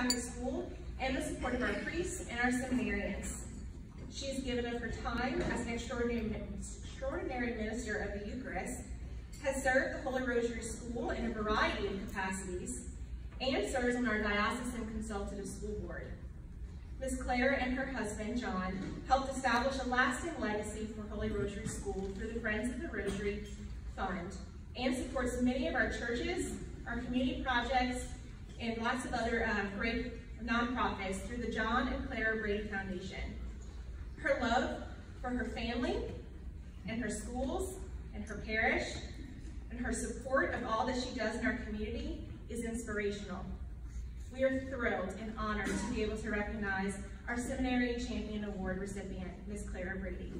Catholic School and the support of our priests and our seminarians. She has given of her time as an extraordinary, extraordinary minister of the Eucharist, has served the Holy Rosary School in a variety of capacities, and serves on our Diocesan Consultative School Board. Ms. Claire and her husband, John, helped establish a lasting legacy for Holy Rosary School through the Friends of the Rosary Fund, and supports many of our churches, our community projects, and lots of other uh, great nonprofits through the John and Claire Brady Foundation. Her love for her family and her schools and her parish and her support of all that she does in our community is inspirational. We are thrilled and honored to be able to recognize our Seminary Champion Award recipient, Ms. Clara Brady.